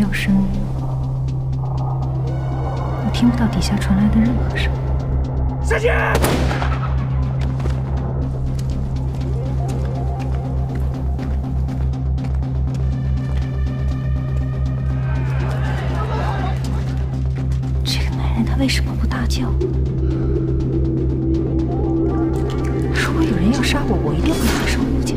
没有声音，我听不到底下传来的任何声音。下去！这个男人他为什么不大叫？如果有人要杀我，我一定会大声呼叫。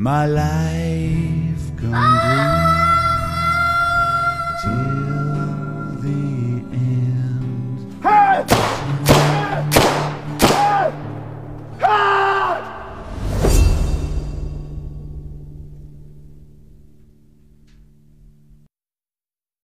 my life come true.